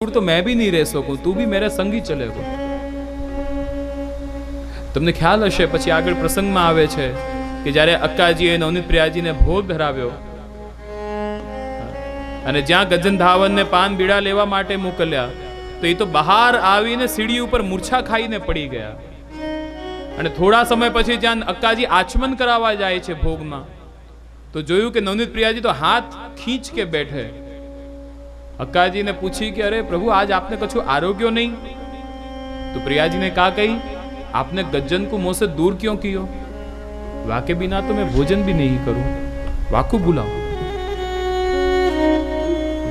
दूर तो मैं भी नहीं रह सकूं તું भी मेरे संग ही चलेगा તમને ખ્યાલ હશે પછી આગળ પ્રસંગમાં આવે છે કે જ્યારે અક્કાજીએ નવનીત પ્રિયાજીને ભોગ ધરાવ્યો અને જ્યાં ગજન ધાવનને પાન બીડા લેવા માટે મોકલ્યા તો એ તો બહાર આવીને સીડી ઉપર મૂર્છા ખાઈને પડી ગયા અને થોડા સમય પછી જ્યાં અક્કાજી આચમન કરાવવા જાય છે ભોગમાં તો જોયું કે નવનીત પ્રિયાજી તો હાથ ખીંચ કે બેઠે હક્કાજીને પૂછી કે, અરે પ્રભુ, આજ આપને કશું આરોગ્યો નહીં? તો પ્રિયાજીને કા કહી, આપને ગજ્જન કો મોસે દૂર ક્યો કયો? વાકે બિના તો મેં ભોજન બી નહીં કરું. વાકુ બુલાવો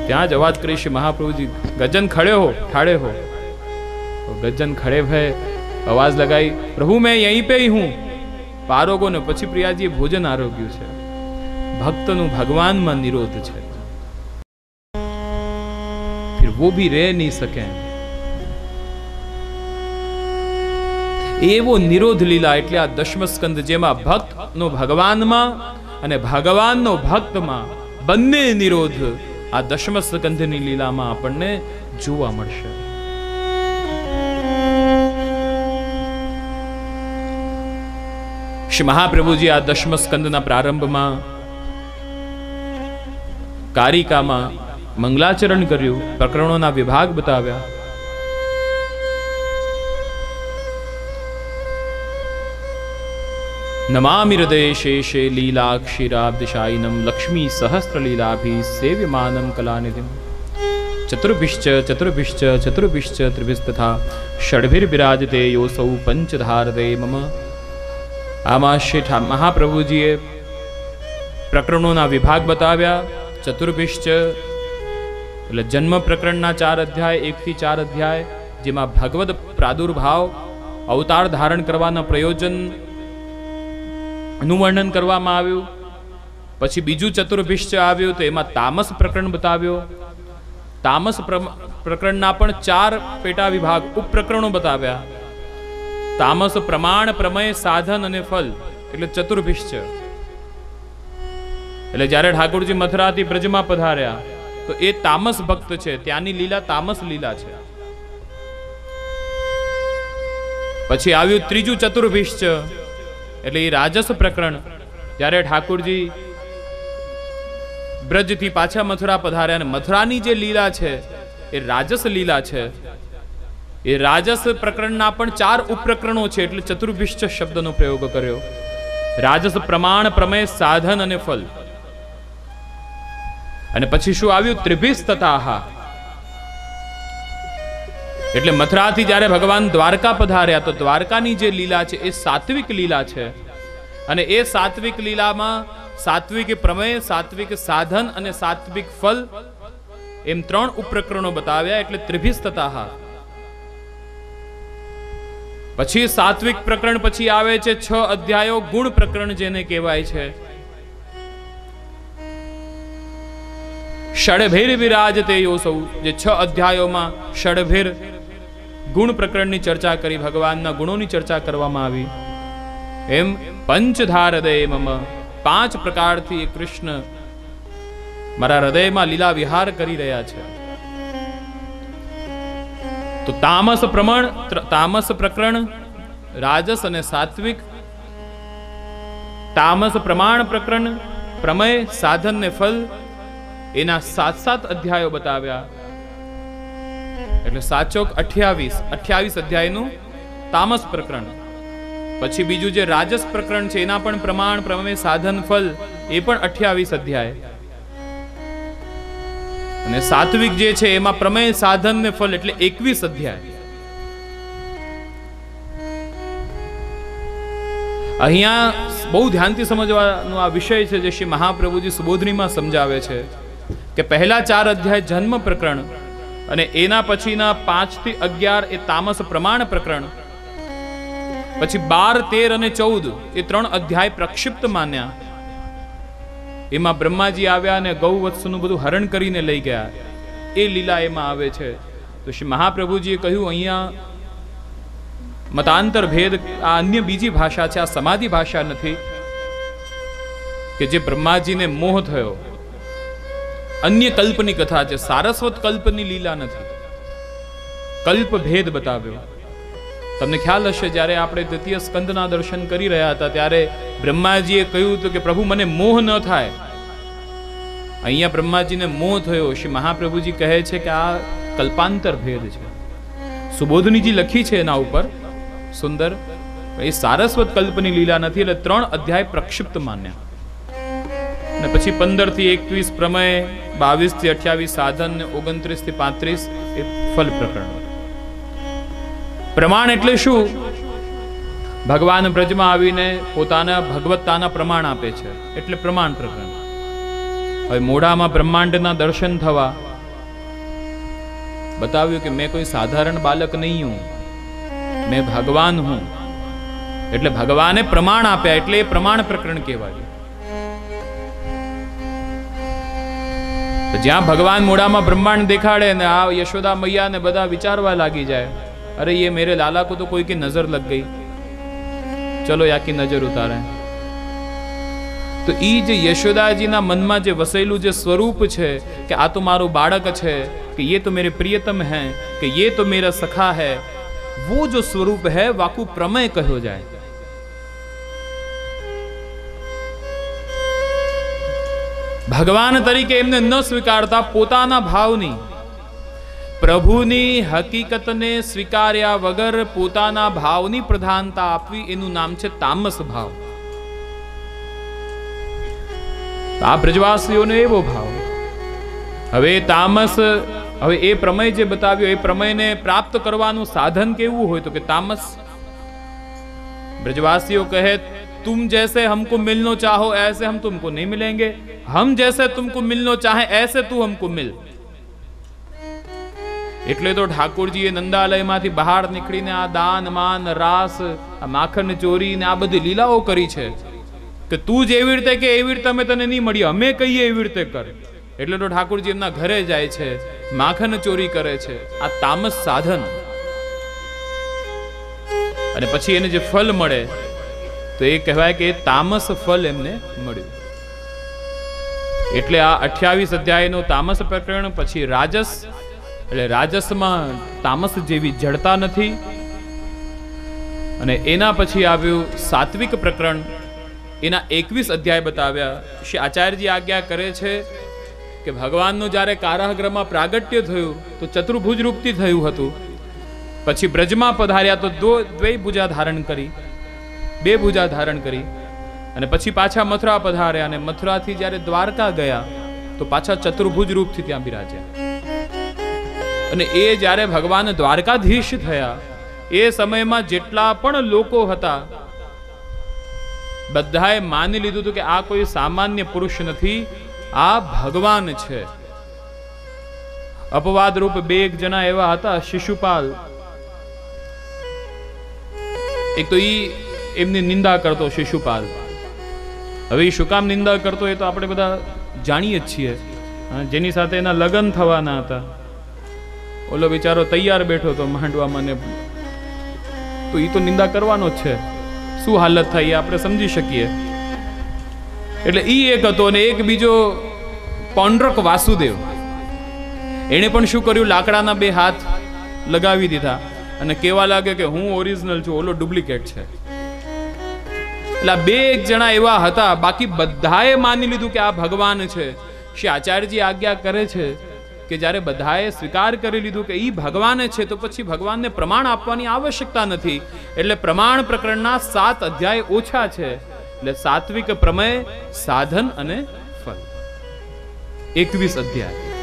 ત્યાં જ અવાજ કરી શ્રી મહાપ્રભુજી, ગજન ખડે હો, ઠાડે હો. ગજન ખડે ભય અવાજ લગાઈ, પ્રભુ, મેં અહીં પે હું. પારોગો ને પછી પ્રિયાજીએ ભોજન આરોગ્યું છે. ભક્તનું ભગવાનમાં નિરોધ છે. वो भी रह नहीं सके એવો નિરોધ લીલા એટલે આ દશમ સ્કંદ જેમાં ભક્તનો ભગવાનમાં અને ભગવાનનો ભક્તમાં બંને નિરોધ આ દશમ સ્કંદની લીલામાં આપણને જોવા મળશે શ્રી મહાપ્રભુજી આ દશમ સ્કંદના પ્રારંભમાં કારિકામાં મંગલાચરણ કર્યું, પ્રકરણોના વિભાગ બતાવ્યા. નમામિ હૃદય શેષે લીલાક્ષીરાબ્દશાયિનમ લક્ષ્મી સહસ્રલીલાભી સેવ્યમાનમ કલાનિધિમ. ચતુર્ભિશ્ચ ચતુર્ભિશ્ચ ચતુર્ભિશ્ચ ત્રિભિસ્તથા ષડભિર્બિરાજતે યોસૌ પંચધારદે મમ. આમાં શ્રી ઠા- મહાપ્રભુજીએ પ્રકરણોના વિભાગ બતાવ્યા, ચતુર્ભિશ્ચ એટલે જન્મ પ્રકરણના ચાર અધ્યાય, એકથી ચાર અધ્યાય, જેમાં ભાગવત પ્રાદુર્ભાવ, અવતાર ધારણ કરવાના પ્રયોજનનું વર્ણન કરવામાં આવ્યું. પછી બીજું ચતુર્ભિશ્ચ આવ્યું તો એમાં તામસ પ્રકરણ બતાવ્યો. તામસ પ્રકરણના પણ ચાર પેટા વિભાગ, ઉપપ્રકરણો બતાવ્યા. તામસ પ્રમાણ, પ્રમેય, સાધન અને ફલ, એટલે ચતુર્ભિશ્ચ. એટલે જ્યારે ઠાકોરજી મથુરાથી બ્રજમાં પધાર્યા તો એ તામસ ભક્ત છે, ત્યાંની લીલા તામસ લીલા છે. પછી આવ્યું ત્રીજું ચતુર્ભિષ્ચ એટલે એ રાજસ પ્રકરણ. જ્યારે ઠાકુરજી બ્રજથી પાછા મથુરા પધાર્યા અને મથુરાની જે લીલા છે, એ રાજસ લીલા છે. એ રાજસ પ્રકરણના પણ ચાર ઉપપ્રકરણો છે, એટલે ચતુર્ભિષ્ચ શબ્દનો પ્રયોગ કર્યો. રાજસ પ્રમાણ, પ્રમેય, સાધન અને ફલ. અને પછી શું આવ્યું? ત્રિભિસ્તતા એટલે મથરાથી જ્યારે ભગવાન દ્વારકા પધાર્યા, તો દ્વારકાની જે લીલા છે, એ સાત્વિક લીલા છે. અને એ સાત્વિક લીલામાં સાત્વિક પ્રમેય, સાત્વિક સાધન અને સાત્વિક ફલ એમ ત્રણ ઉપપ્રકરણો બતાવ્યા, એટલે ત્રિભિસ્તતાહા. પછી સાત્વિક પ્રકરણ પછી આવે છે છ અધ્યાયો ગુણ પ્રકરણ જેને કહેવાય છે. ષડભેર વિરાજતે યોસૌ જે છ અધ્યાયોમાં ષડભેર ગુણ પ્રકરણની ચર્ચા કરી ભગવાનના ગુણોની ચર્ચા કરવામાં આવી એમ પંચધાર હૃદય મમ પાંચ પ્રકારથી કૃષ્ણ મારા હૃદયમાં લીલા વિહાર કરી રહ્યા છે તો તામસ પ્રમાણ તામસ પ્રકરણ રાજસ અને સાત્વિક તામસ પ્રમાણ પ્રકરણ પ્રમેય સાધન ને ફલ એના સાત સાત અધ્યાયો બતાવ્યા. એટલે સાચોક અઠ્યાવીસ અઠ્યાવીસ અધ્યાયનું તામસ પ્રકરણ. પછી બીજું જે રાજસ પ્રકરણ છે, એના પણ પ્રમાણ પ્રમે સાધન, ફલ, એ પણ અઠ્યાવીસ અધ્યાય. અને સાત્વિક જે છે, એમાં પ્રમેય, સાધન ને ફલ એટલે એકવીસ અધ્યાય. અહીંયા બહુ ધ્યાનથી સમજવાનો આ વિષય છે જે શ્રી મહાપ્રભુજી સુબોધનીમાં સમજાવે છે. કે પહેલા ચાર અધ્યાય જન્મ પ્રકરણ અને એના પછીના પાંચથી અગિયાર એ તામસ પ્રમાણ પ્રકરણ. પછી બાર, તેર અને ચૌદ એ ત્રણ અધ્યાય પ્રક્ષિપ્ત માન્યા. એમાં બ્રહ્માજી આવ્યા અને ગૌ વત્સનું બધું હરણ કરીને લઈ ગયા. એ લીલા એમાં આવે છે. તો શ્રી મહાપ્રભુજીએ કહ્યું, અહીંયા મતાંતર ભેદ, આ અન્ય બીજી ભાષા છે, આ સમાધિ ભાષા નથી, કે જે બ્રહ્માજીને મોહ થયો. અન્ય કલ્પની કથા છે. સારસ્વત કલ્પની લીલા નથી. કલ્પ ભેદ બતાવ્યો. તમને ખ્યાલ હશે, જ્યારે આપણે દ્વિતીય સ્કંદના દર્શન કરી રહ્યા હતા, ત્યારે બ્રહ્માજીએ કહ્યું હતું કે, પ્રભુ, મને મોહ ન થાય. અહીંયા બ્રહ્માજીને મોહ થયો. શ્રી મહાપ્રભુજી કહે છે કે, આ કલ્પાંતર ભેદ છે. સુબોધનીજી લખી છે એના ઉપર, સુંદર, એ સારસ્વત કલ્પની લીલા નથી, એટલે ત્રણ અધ્યાય પ્રક્ષિપ્ત માન્યા. અને પછી પંદરથી એકવીસ પ્રમેય બાવીસથી અઠ્યાવીસ સાધન ને ઓગણત્રીસથી પાંત્રીસ એ ફલ પ્રકરણ. પ્રમાણ એટલે શું? ભગવાન બ્રજમાં આવીને પોતાના ભગવત્તાના પ્રમાણ આપે છે. એટલે પ્રમાણ પ્રકરણ. હવે મોઢામાં બ્રહ્માંડના દર્શન થવા. બતાવ્યું કે મેં કોઈ સાધારણ બાલક નહીં હું. મેં ભગવાન હું. એટલે ભગવાને પ્રમાણ આપ્યા. એટલે એ પ્રમાણ પ્રકરણ કહેવાય. તો જ્યાં ભગવાન મોઢામાં બ્રહ્માંડ દેખાડે ને આ યશોદા મૈયા ને બધા વિચારવા લાગી જાય, અરે એ મેરે લાલા કો તો કોઈ કી નજર લગ ગઈ. ચલો યાકી નજર ઉતારે. તો એ જે યશોદાજીના મનમાં જે વસેલું જે સ્વરૂપ છે કે આ તો મારું બાળક છે, કે યે તો મેરે પ્રિયતમ હૈ, કે યે તો મેરા સખા હે, વો જો સ્વરૂપ હૈ, વાકુ પ્રમેય કહ્યો જાય. ભગવાન તરીકે એમને ન સ્વીકારતા પોતાના ભાવની. પ્રભુની હકીકતને સ્વીકાર્યા વગર પોતાના ભાવની પ્રધાનતા આપવી એનું નામ છે તામસ ભાવ. આ બ્રજવાસીઓનો એવો ભાવ. હવે તામસ, હવે એ પ્રમેય જે બતાવ્યો, એ પ્રમેયને પ્રાપ્ત કરવાનું સાધન કેવું હોય તો કે તામસ? બ્રજવાસીઓ કહે तुम जैसे हमको मिलना चाहो ऐसे हम तुमको नहीं मिलेंगे हम जैसे तुमको मिलना चाहे ऐसे तू हमको मिल એટલે તો ઠાકોરજીએ નંદાલયમાંથી બહાર નીકળીને આ દાન માન રાસ આ માખણ ચોરી ને આ બધી લીલાઓ કરી છે કે તું જેવી રીતે કે એવી રીતે અમે તને નહીં મળી અમે કહીએ એવી રીતે કર એટલે તો ઠાકોરજી એમના ઘરે જાય છે માખણ ચોરી કરે છે આ તામસ સાધન અને પછી એને જે ફલ મળે તો એ કહેવાય કે તામસ ફલ એમને મળ્યું. એટલે આ અઠ્યાવીસ અધ્યાયનો તામસ પ્રકરણ, પછી રાજસ, એટલે રાજસમાં તામસ જેવી જડતા નથી. અને એના પછી આવ્યું સાત્વિક પ્રકરણ. એના એકવીસ અધ્યાય બતાવ્યા. શ્રી આચાર્યજી આજ્ઞા કરે છે કે ભગવાનનું જ્યારે કારાગ્રહમાં પ્રાગટ્ય થયું, તો ચતુર્ભુજ રૂપથી થયું હતું. પછી બ્રજમાં પધાર્યા તો દ્વૈભુજા દ્વે ભુજા ધારણ કરી. બે ભુજા ધારણ કરી અને પછી પાછા મથુરા પધાર્યા અને મથુરાથી જ્યારે દ્વારકા ગયા, તો પાછા ચતુર્ભુજ રૂપથી ત્યાં બિરાજ્યા. અને એ જ્યારે ભગવાન દ્વારકાધીશ થયા, એ સમયમાં જેટલા પણ લોકો હતા, બધાએ માની લીધું હતું કે આ કોઈ સામાન્ય પુરુષ નથી, આ ભગવાન છે. અપવાદ રૂપ બે એક જણા એવા હતા, શિશુપાલ. એક તો ઈ એમની નિંદા કરતો શિશુપાલ. હવે એ શું કામ નિંદા કરતો એ તો આપણે બધા જાણીએ જ છીએ. જેની સાથે એના લગ્ન થવાના હતા. ઓલો બિચારો તૈયાર બેઠો હતો માંડવામાં ને તો એ તો નિંદા કરવાનો જ છે. શું હાલત થાય એ આપણે સમજી શકીએ. એટલે એ એક હતો અને એક બીજો પૌંડ્રક વાસુદેવ. એણે પણ શું કર્યું? લાકડાના બે હાથ લગાવી દીધા. અને કેવા લાગે કે હું ઓરિજિનલ છું, ઓલો ડુપ્લિકેટ છે. એટલે બે એક જણા એવા હતા, બાકી બધાએ માની લીધું કે આ ભગવાન છે. શ્રી આચાર્યજી આજ્ઞા કરે છે કે જ્યારે બધાએ સ્વીકાર કરી લીધું કે એ ભગવાન છે, તો પછી ભગવાનને પ્રમાણ આપવાની આવશ્યકતા નથી. એટલે પ્રમાણ પ્રકરણના સાત અધ્યાય ઓછા છે. એટલે સાત્વિક પ્રમેય, સાધન અને ફલ એકવીસ અધ્યાય.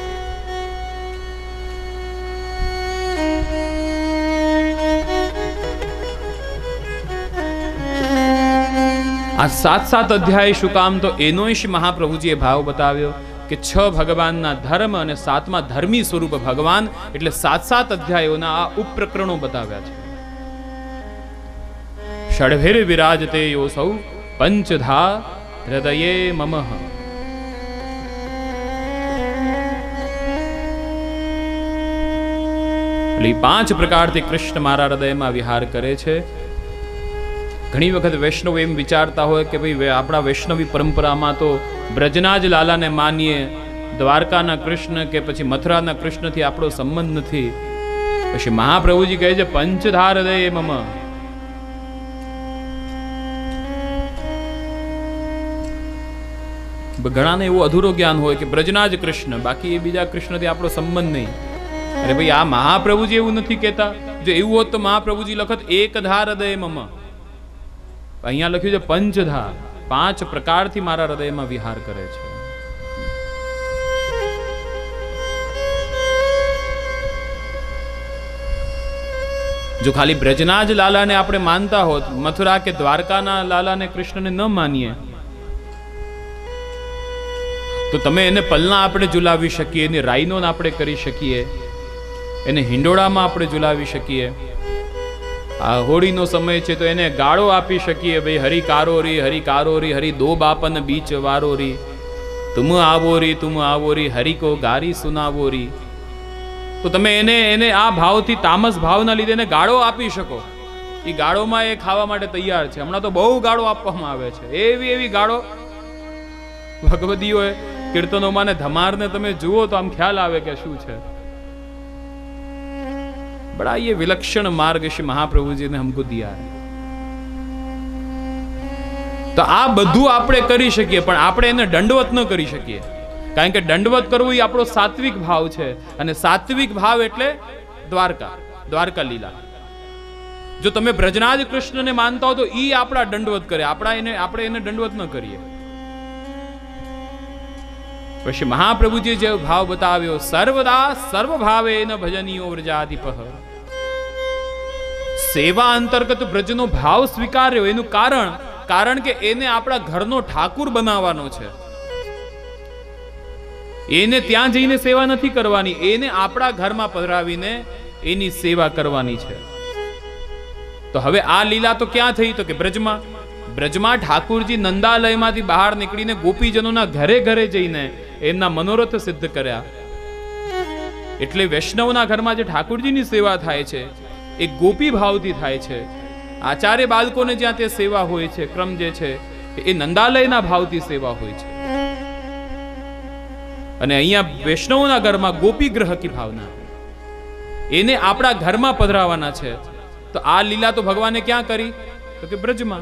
આ સાત સાત અધ્યાય શું કામ? તો એનો શ્રી મહાપ્રભુજીએ ભાવ બતાવ્યો કે છ ભગવાનના ધર્મ અને સાતમા ધર્મી સ્વરૂપ ભગવાન એટલે સાત સાત અધ્યાયોના આ ઉપપ્રકરણો બતાવ્યા છે. ષડભેર વિરાજતે યો સૌ પંચધા હૃદયે મમઃ. પાંચ પ્રકારથી કૃષ્ણ મારા હૃદયમાં વિહાર કરે છે. ઘણી વખત વૈષ્ણવ એમ વિચારતા હોય કે ભાઈ આપણા વૈષ્ણવી પરંપરામાં તો બ્રજના જ લાલાને માનીએ, દ્વારકાના કૃષ્ણ કે પછી મથુરાના કૃષ્ણથી આપણો સંબંધ નથી. પછી મહાપ્રભુજી કહે છે પંચધાર હૃદય મમ ઘણાને એવું અધૂરો જ્ઞાન હોય કે બ્રજના જ કૃષ્ણ, બાકી એ બીજા કૃષ્ણથી આપણો સંબંધ નહીં. અરે ભાઈ, આ મહાપ્રભુજી એવું નથી કહેતા? જો એવું હોત તો મહાપ્રભુજી લખત એક ધાર દે મમ. અહીંયા લખ્યું છે પંચધા પાંચ પ્રકારથી મારા હૃદયમાં વિહાર કરે છે. જો ખાલી બ્રજના જ લાલાને આપણે માનતા હોત, મથુરા કે દ્વારકાના લાલાને કૃષ્ણને ન માનીએ, તો તમે એને પલના આપણે ઝુલાવી શકીએ, એની રાઈનો આપણે કરી શકીએ, એને હિંડોળામાં આપણે ઝુલાવી શકીએ આ હોળીનો સમય છે તો એને ગાળો આપી શકીએ ભાઈ. હરી કારોરી હરી કારોરી હરી દો બાપન બીચ વારોરી તુમ આવોરી તુમ આવોરી હરી કો ગારી સુનાવોરી તો તમે એને એને આ ભાવથી, તામસ ભાવના લીધે એને ગાળો આપી શકો. એ ગાળોમાં એ ખાવા માટે તૈયાર છે. હમણાં તો બહુ ગાળો આપવામાં આવે છે. એવી એવી ગાળો. ભગવદીઓએ કીર્તનોમાં ને ધમારને તમે જુઓ તો આમ ખ્યાલ આવે કે શું છે. बड़ा ये विलक्षण मार्ग श्री महाप्रभु जी ने हमको दिया है તો આ બધું આપણે કરી શકીએ પણ આપણે એને દંડવત ન કરી શકીએ કારણ કે દંડવત કરવું એ આપણો સાત્વિક ભાવ છે અને સાત્વિક ભાવ એટલે દ્વારકા દ્વારકા લીલા જો તમે બ્રજરાજ કૃષ્ણને માનતા હો તો ઈ આપણા દંડવત કરે આપણા એને આપણે એને દંડવત ન કરીએ પછી મહાપ્રભુજી જે ભાવ બતાવ્યો, સર્વદા સર્વ ભાવે ન ભજનીયો વ્રજાધિપહ સેવા અંતર્ગત બ્રજનો ભાવ સ્વીકાર્યો એનું કારણ કારણ કે એને આપણા ઘરનો ઠાકુર બનાવવાનો છે. એને ત્યાં જઈને સેવા નથી કરવાની, એને આપણા ઘરમાં પધરાવીને એની સેવા કરવાની છે. તો હવે આ લીલા તો ક્યાં થઈ? તો કે બ્રજમાં. બ્રજમાં ઠાકુરજી નંદાલયમાંથી બહાર નીકળીને ગોપીજનોના ઘરે ઘરે જઈને એમના મનોરથ સિદ્ધ કર્યા. એટલે વૈષ્ણવના ઘરમાં જે ઠાકુરજીની સેવા થાય છે, એ ગોપી ભાવથી થાય છે. આચાર્ય બાળકોને જ્યાં તે સેવા હોય છે, ક્રમ જે છે, એ નંદાલયના ભાવથી સેવા હોય છે. અને અહીંયા વૈષ્ણવના ઘરમાં ગોપી ગ્રહ કી ભાવના. એને આપણા ઘરમાં પધરાવાના છે. તો આ લીલા તો ભગવાને ક્યાં કરી? તો કે બ્રજમાં.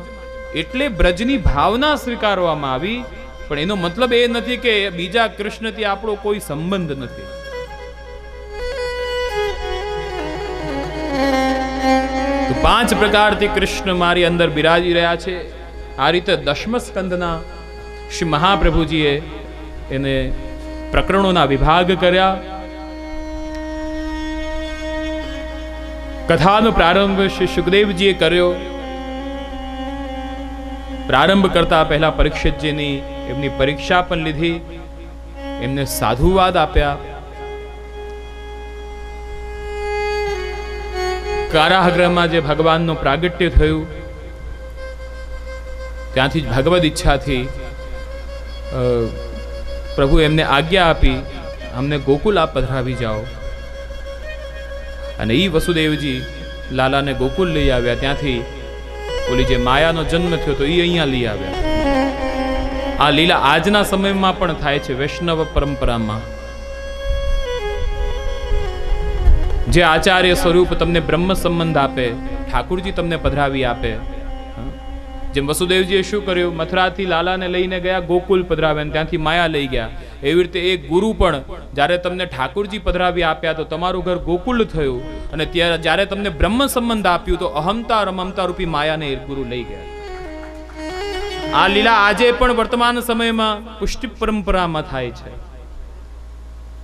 એટલે બ્રજની ભાવના સ્વીકારવામાં આવી પણ એનો મતલબ એ નથી કે બીજા કૃષ્ણથી આપણો કોઈ સંબંધ નથી. પાંચ પ્રકારથી કૃષ્ણ મારી અંદર બિરાજી રહ્યા છે. આ રીતે દશમ સ્કંદના શ્રી મહાપ્રભુજીએ એને પ્રકરણોના વિભાગ કર્યા. કથાનો પ્રારંભ શ્રી સુખદેવજીએ કર્યો. પ્રારંભ કરતા પહેલા પરીક્ષિતજીની એમની પરીક્ષા પણ લીધી, એમને સાધુવાદ આપ્યા. કારાગ્રહમાં જે ભગવાનનું પ્રાગટ્ય થયું, ત્યાંથી જ ભગવદ ઈચ્છાથી પ્રભુ એમને આજ્ઞા આપી, અમને ગોકુલ આપ પધરાવી જાઓ. અને ઈ વસુદેવજી લાલાને ગોકુલ લઈ આવ્યા. ત્યાંથી ઓલી જે માયાનો જન્મ થયો તો એ અહીંયા લઈ આવ્યા. આ લીલા આજના સમયમાં પણ થાય છે વૈષ્ણવ પરંપરામાં. જે આચાર્ય સ્વરૂપ તમને બ્રહ્મ સંબંધ આપે, ઠાકુરજી તમને પધરાવી આપે? જેમ વસુદેવજીએ શું કર્યું? મથુરાથી લાલાને લઈને ગયા, ગોકુલ પધરાવે અને ત્યાંથી માયા લઈ ગયા. એવી રીતે એક ગુરુ પણ જ્યારે તમને ઠાકુરજી પધરાવી આપ્યા તો તમારું ઘર ગોકુલ થયું અને ત્યારે જ્યારે તમને બ્રહ્મ સંબંધ આપ્યું તો અહમતા રમમતા રૂપી માયાને એ ગુરુ લઈ ગયા. આ લીલા આજે પણ વર્તમાન સમયમાં પુષ્ટિ પરંપરામાં થાય છે.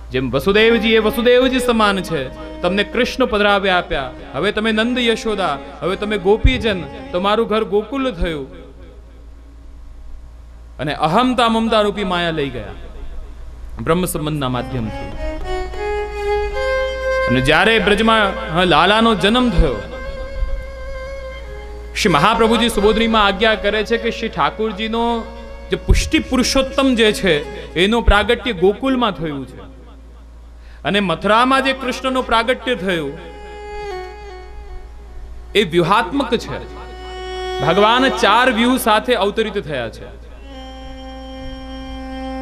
જેમ વસુદેવજી, એ વસુદેવજી સમાન છે. તમને કૃષ્ણ પધરાવે આપ્યા. હવે તમે નંદ યશોદા, હવે તમે ગોપીજન તમારું ઘર ગોકુલ થયું. અને અહમતા મમતા રૂપી માયા લઈ ગયા. બ્રહ્મ સંબંધના માધ્યમથી. અને જ્યારે બ્રજમાં લાલાનો જન્મ થયો શ્રી મહાપ્રભુજી સુબોધનીમાં આજ્ઞા કરે છે કે શ્રી ઠાકુરજીનો જે પુષ્ટિ પુરુષોત્તમ જે છે, એનું પ્રાગટ્ય ગોકુલમાં થયું છે. અને મથુરામાં જે કૃષ્ણનું પ્રાગટ્ય થયું, એ વ્યૂહાત્મક છે. ભગવાન ચાર વ્યૂહ સાથે અવતરિત થયા છે.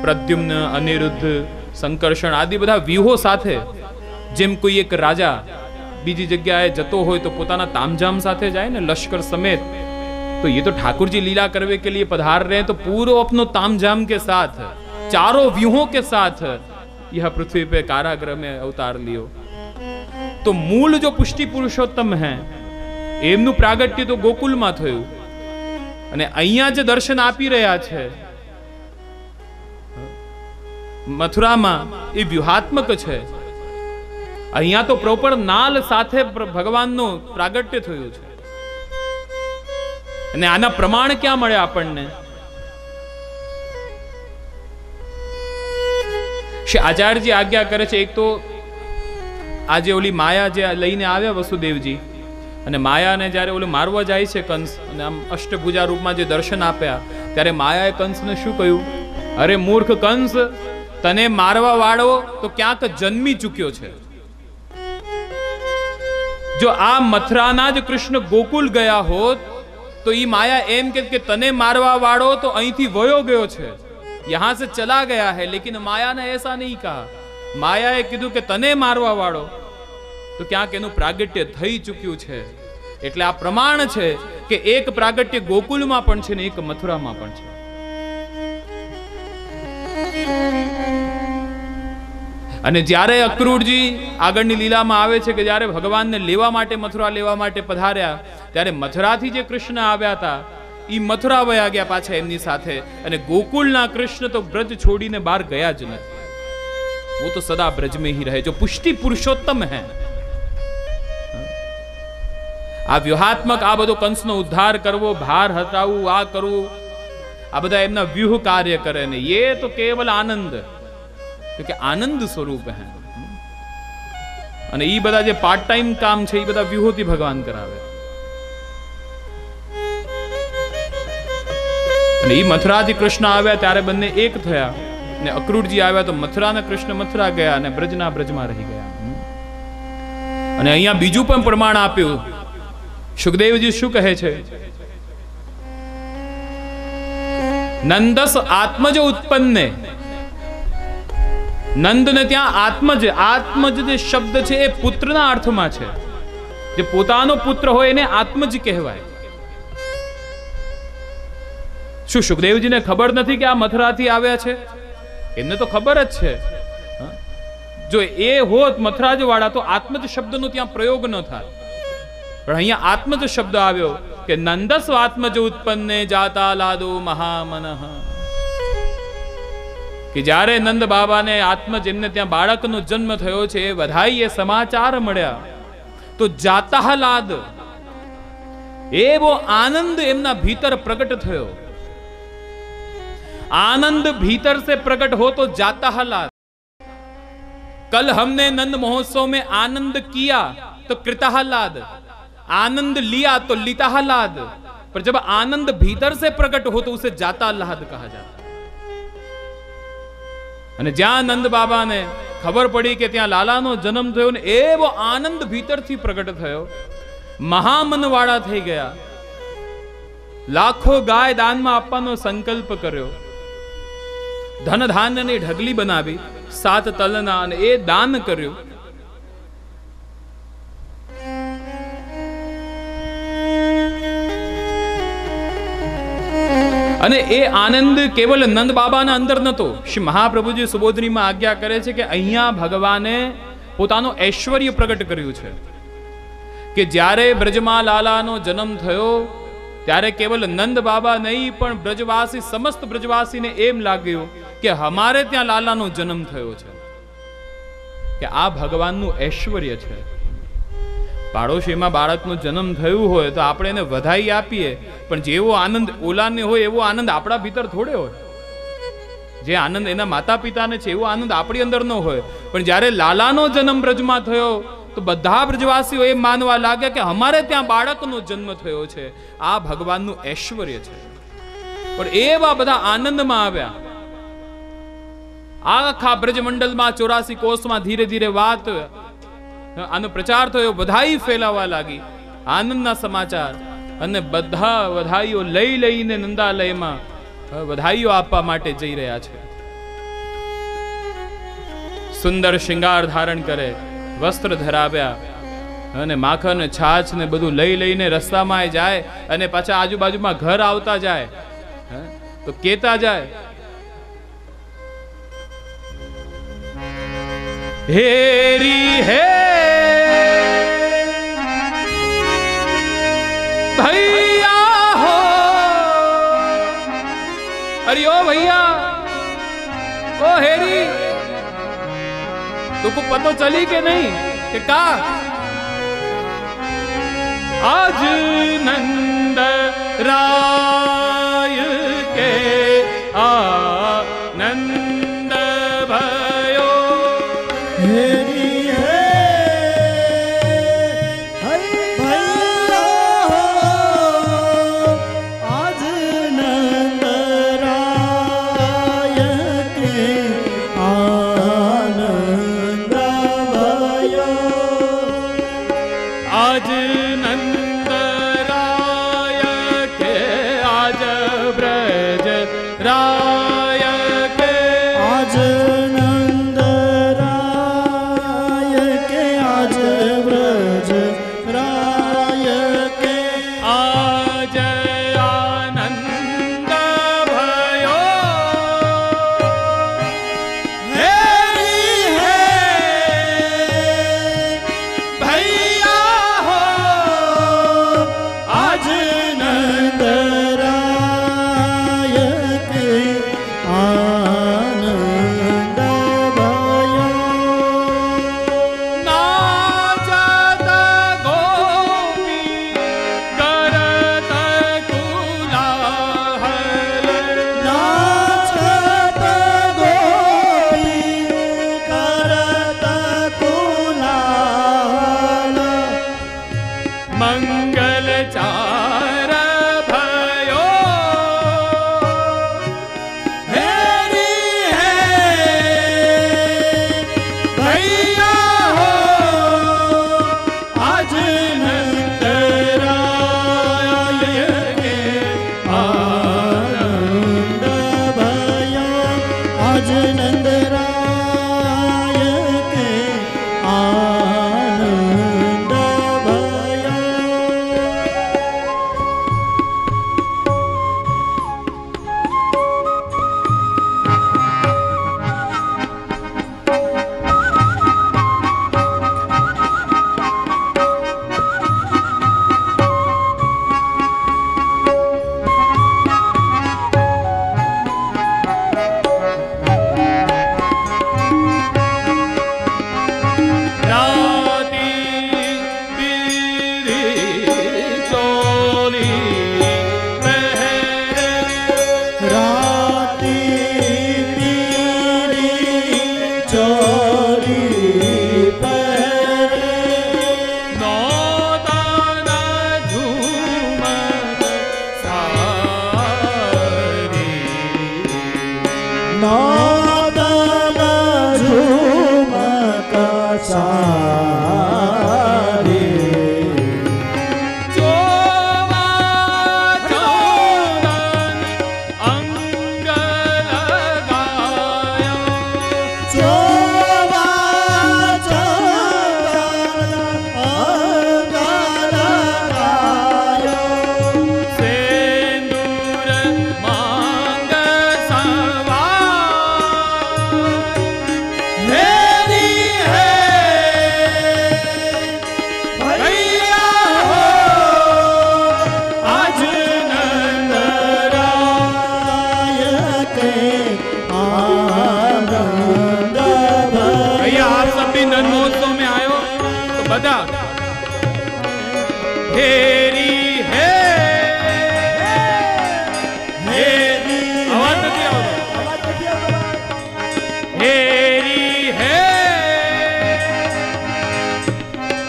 પ્રદ્યુમ્ન, અનિરુદ્ધ સંકર્ષણ આદિ બધા વ્યૂહો સાથે, જેમ કોઈ એક રાજા બીજી જગ્યાએ જતો હોય તો પોતાના તામઝામ સાથે જાય ને લશ્કર સમેત तो ये तो ठाकुर जी लीला करने के लिए पधार रहे हैं तो पूरो अपनो तामझाम के साथ चारों व्यूहों के साथ यह पृथ्वी पे कारागृह में अवतार लियो તો મૂળ જો પુષ્ટિ પુરુષોત્તમ હે એમનું પ્રાગટ્ય તો ગોકુલમાં થયું અને અહીંયા જે દર્શન આપી રહ્યા છે મથુરામાં એ વ્યૂહાત્મક છે અહીંયા તો પ્રોપર નાલ સાથે ભગવાનનું પ્રાગટ્ય થયું છે. અને આના પ્રમાણ ક્યાં મળે આપણને? શ્રી આચાર્યજી આજ્ઞા કરે છે, એક તો આજે ઓલી માયા જે લઈને આવ્યા વસુદેવજી, અને માયાને જ્યારે ઓલું મારવા જાય છે કંસ, અને આમ અષ્ટભુજા રૂપમાં જે દર્શન આપ્યા, ત્યારે માયાએ કંસને શું કહ્યું? અરે મૂર્ખ કંસ, તને મારવા વાળો તો ક્યાંક જન્મી ચૂક્યો છે. જો આ મથરાના જ કૃષ્ણ ગોકુલ ગયા હોત, તો એ માયા એમ કે તને મારવા વાળો તો અહીંથી વયો ગયો છે. યહાં સે ચલા ગયા હૈ, લેકિન માયા ને એસા નહીં કહા. માયાએ કીધું કે તને મારવા વાળો. તો ક્યાંક એનું પ્રાગટ્ય થઈ ચૂક્યું છે. એટલે આ પ્રમાણ છે કે એક પ્રાગટ્ય ગોકુલમાં પણ છે ને એક મથુરામાં પણ છે. અને જ્યારે અક્રૂરજી આગળની લીલામાં આવે છે કે જ્યારે ભગવાનને લેવા માટે, મથુરા લેવા માટે પધાર્યા, ત્યારે મથુરાથી જે કૃષ્ણ આવ્યા હતા એ મથુરા વયા ગયા પાછા એમની સાથે. અને ગોકુલના કૃષ્ણ તો બ્રજ છોડીને બહાર ગયા જ નથી. વો તો સદા બ્રજમે હી રહે. જો પુષ્ટિ પુરુષોત્તમ હે. આ વ્યૂહાત્મક આ બધો કંસનો ઉદ્ધાર કરવો, ભાર હટાવવું, આ કરવું, આ બધા એમના વ્યૂહ કાર્ય કરે ને. એ તો કેવલ આનંદ. તો કે આનંદ સ્વરૂપ હે અને એ બધા જે પાર્ટ ટાઈમ કામ છે એ બધા વ્યૂહોથી ભગવાન કરાવે અને એ મથુરાથી કૃષ્ણ આવ્યા ત્યારે બંને એક થયા ને અક્રૂરજી આવ્યા તો મથુરાના કૃષ્ણ મથુરા ગયા અને બ્રજના બ્રજમાં રહી ગયા અને અહીંયા બીજું પણ પ્રમાણ આપ્યું। સુખદેવજી શું કહે છે? નંદસ આત્મજ ઉત્પન્ને નંદને ત્યાં આત્મજ આત્મજ જે શબ્દ છે એ પુત્રના અર્થમાં છે. જે પોતાનો પુત્ર હોય એને આત્મજ કહેવાય. શું સુખદેવજીને ખબર નથી કે આ મથુરાથી આવ્યા છે? એમને તો ખબર જ છે. જો એ હોત મથરાજવાળા તો આત્મજ શબ્દનો ત્યાં પ્રયોગ ન થાય. પણ અહીંયા આત્મજ શબ્દ આવ્યો કે નંદસ્વ આત્મજ ઉત્પન્ને જાતા લાદો મહામનઃ. કે જ્યારે નંદ બાબાને આત્મજ એમને ત્યાં બાળકનો જન્મ થયો છે એ વધાઈ એ સમાચાર મળ્યા તો જાતા લાદ એવો આનંદ એમના ભીતર પ્રગટ થયો आनंद भीतर से प्रकट हो तो जाता हलाद कल हमने नंद महोत्सव में आनंद किया तो कृतहलाद आनंद लिया तो लिताहलाद पर जब आनंद भीतर से प्रकट हो तो उसे जाता अल्लाहद कहा जाता અને જ્યાં નંદ બાબાને ખબર પડી કે ત્યાં લાલાનો જન્મ થયો ને એવો આનંદ ભીતરથી પ્રગટ થયો, મહામનવાળા થઈ ગયા. લાખો ગાય દાનમાં આપવાનો સંકલ્પ કર્યો. ધન ધાન્યની ઢગલી બનાવી, સાત તલના અને એ દાન કર્યું. અને એ આનંદ કેવલ નંદ બાબાના અંદર નતો શ્રી મહાપ્રભુજી સુબોધનીમાં આજ્ઞા કરે છે કે અહીંયા ભગવાને પોતાનું ઐશ્વર્ય પ્રગટ કર્યું છે. કે જ્યારે બ્રજમાં લાલાનો જન્મ થયો, ત્યારે કેવલ નંદ બાબા નહીં, પણ બ્રજવાસી, સમસ્ત બ્રજવાસીને એમ લાગ્યું કે અમારે ત્યાં લાલાનો જન્મ થયો છે. કે આ ભગવાનનું ઐશ્વર્ય છે. પાડોશીમાં બાળકનો જન્મ થયું હોય તો આપણે એને વધાઈ આપીએ. પણ જેવો આનંદ ઓલાને હોય, એવો આનંદ આપણા ભીતર થોડે હોય. જે આનંદ એના માતા પિતાને છે, એવો આનંદ આપણી અંદર ન હોય. પણ જ્યારે લાલાનો જન્મ બ્રજમાં થયો, તો બધા બ્રજવાસીઓ એમ માનવા લાગે કે અમારે ત્યાં બાળકનો જન્મ થયો છે. આ ભગવાનનું ઐશ્વર્ય છે. પણ એવા બધા આનંદમાં આવ્યા. આખા બ્રજમંડલમાં ચોરાસી કોષમાં ધીરે ધીરે વાત આનો પ્રચાર થયો બધાઈ ફેલાવા લાગી. આનંદના સમાચાર. અને બધા વધાઈઓ લઈ લઈને નંદાલયમાં વધાઈઓ આપવા માટે જઈ રહ્યા છે. સુંદર શિંગાર ધારણ કરે, વસ્ત્ર ધરાવ્યા. અને માખણ છાછ ને બધું લઈ લઈને રસ્તામાં જાય અને પાછા આજુબાજુમાં ઘર આવતા જાય. તો કેતા જાય हेरी है। भैया हो। अरे ओ भैया, ओ हेरी, तुमको पतो चली के नहीं कि का? आज नंद राय के आ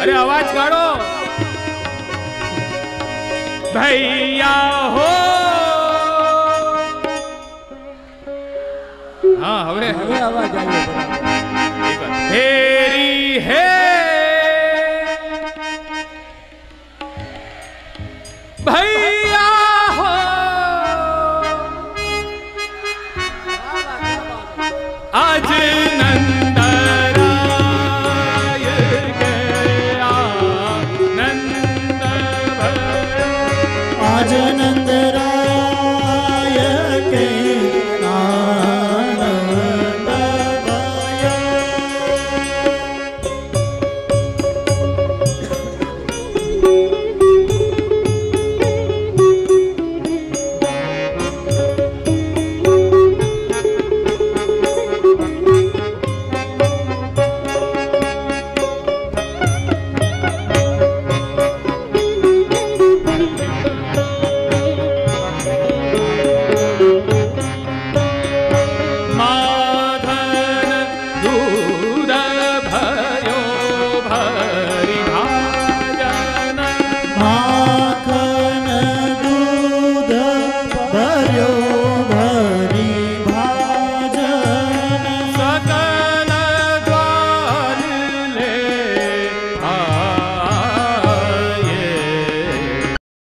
અરે અવાજ કાઢો ભૈયા હો. હા હવે. હવે અવાજ આવ્યો. ફેરી હે.